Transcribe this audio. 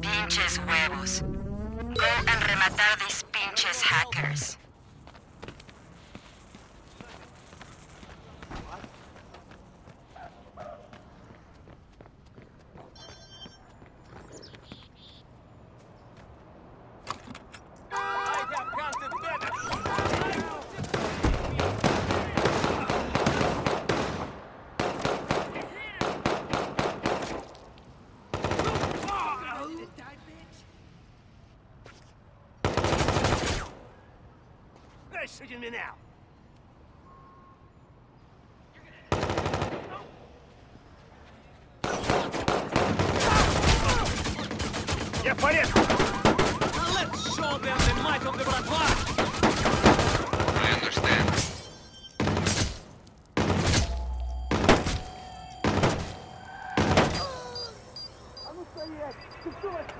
Pinches huevos. Go and rematar these pinches hackers. They're shooting me now. Я в порядке. Let's show them the might of the bratva! I understand. А ну стоять! Ты кто вообще?